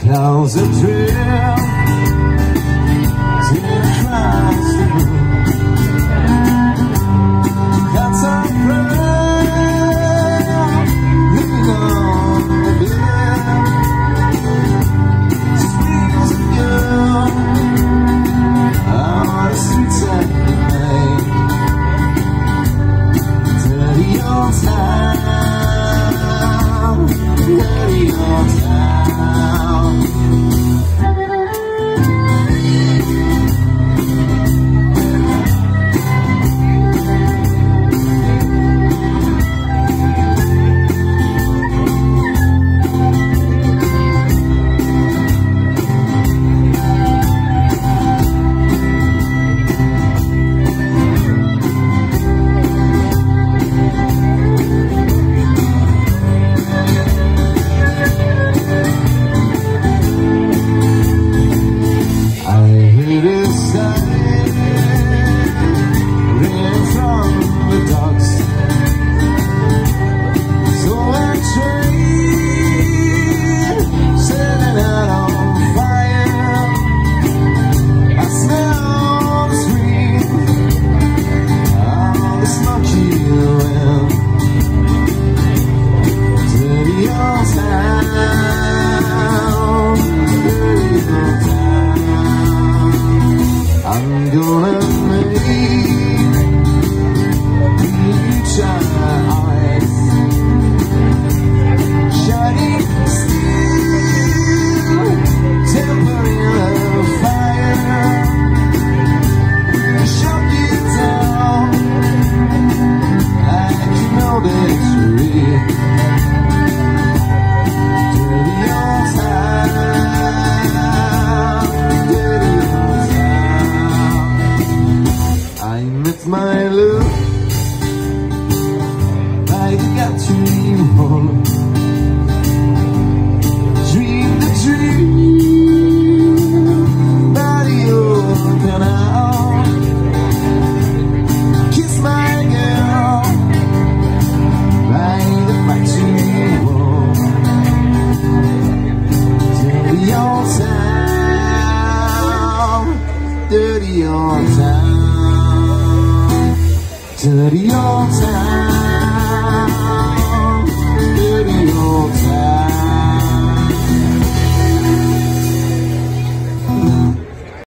Clouds the drift. down. gonna dirty old town, dirty old town.